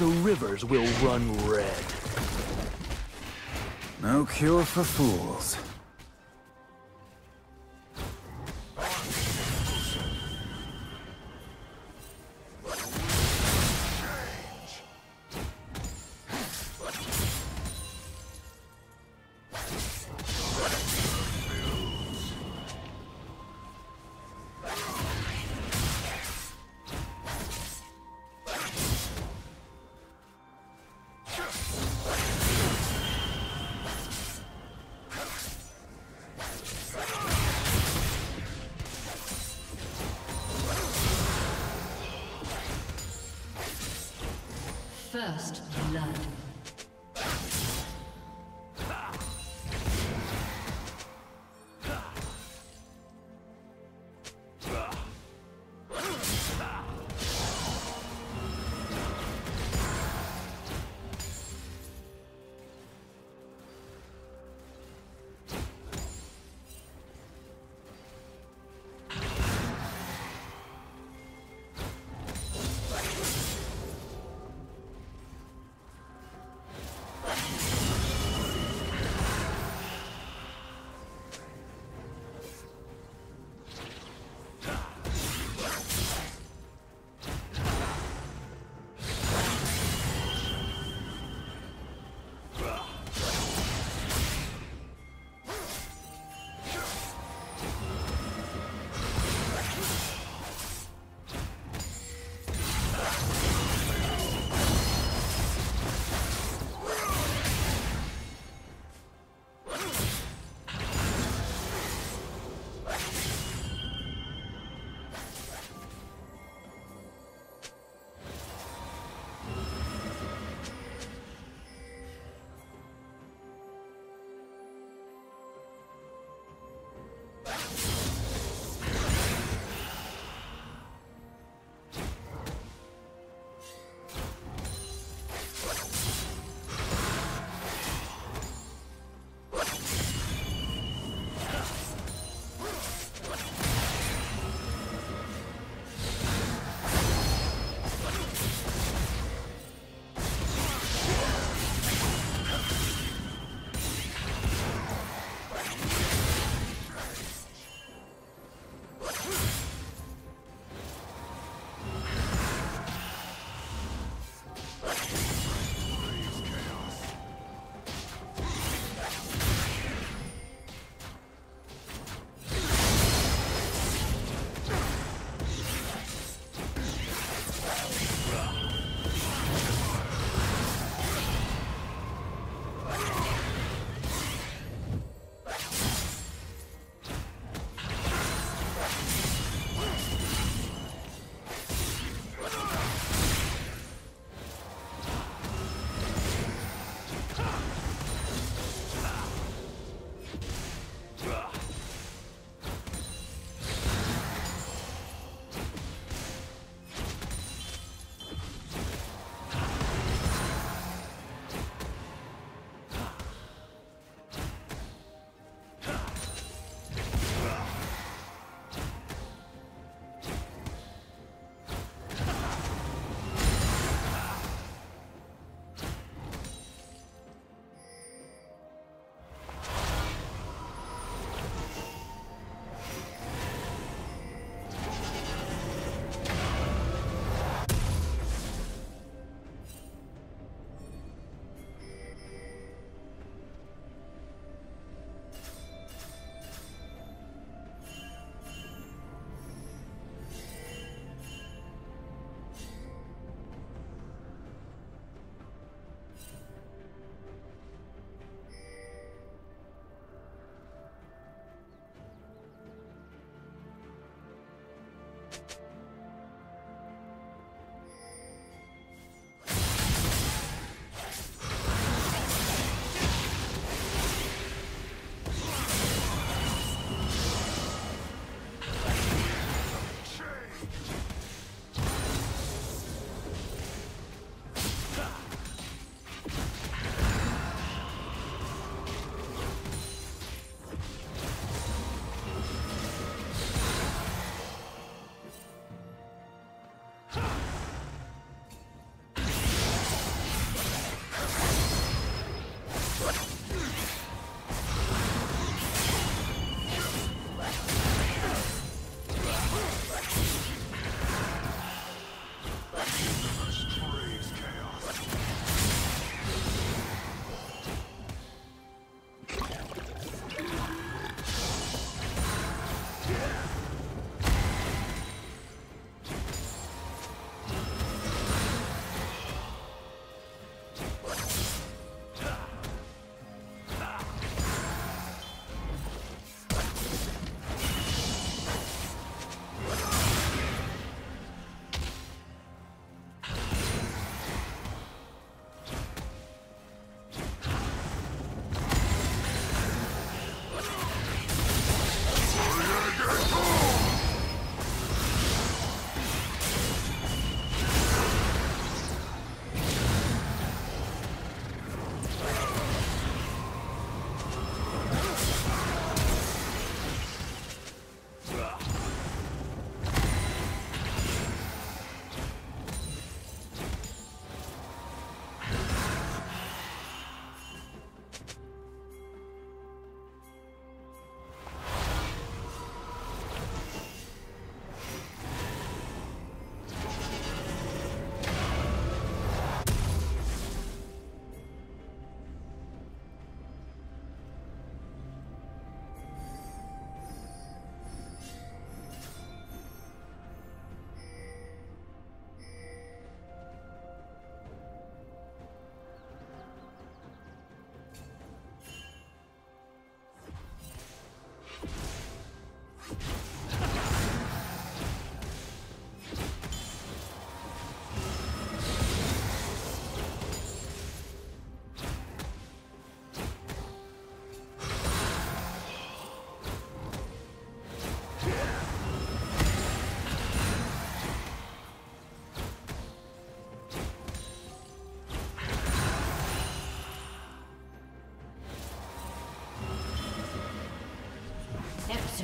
the rivers will run red. No cure for fools. First blood.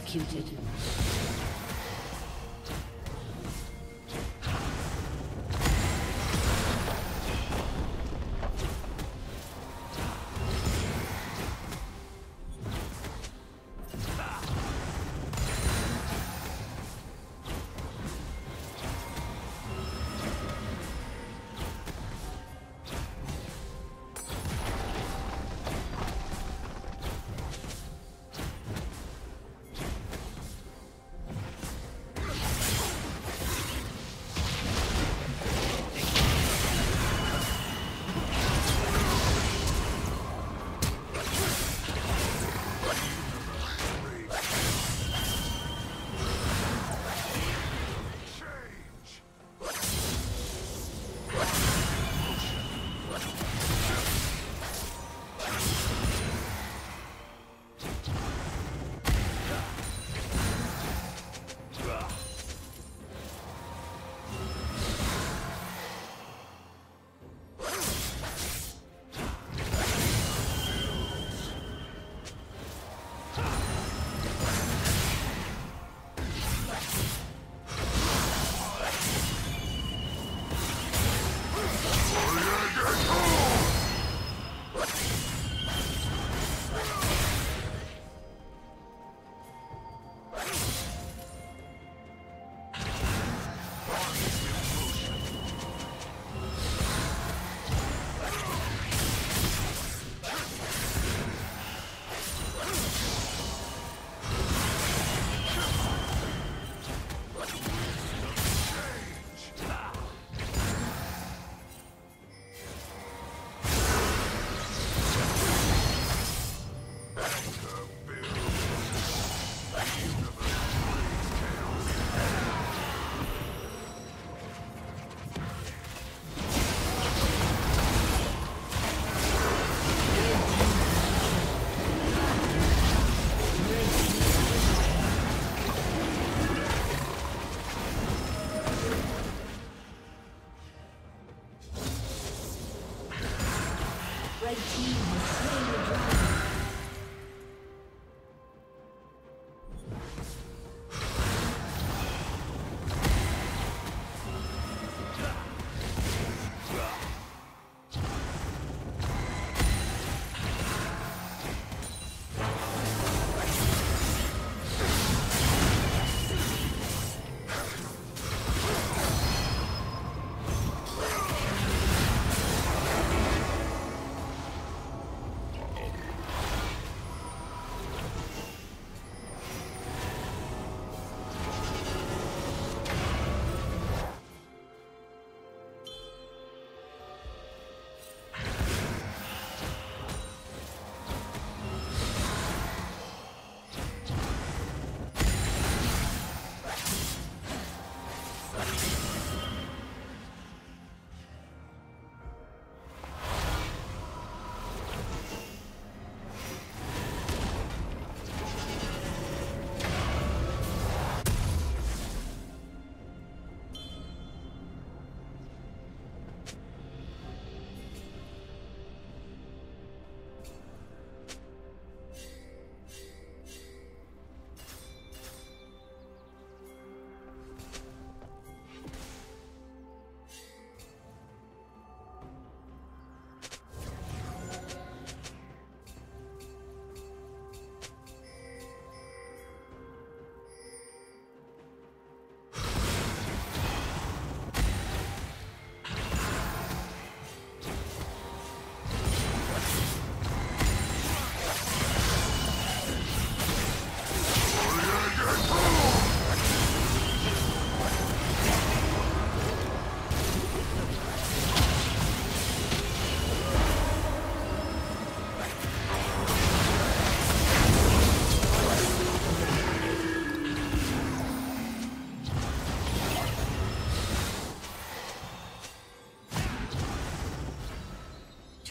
Executed.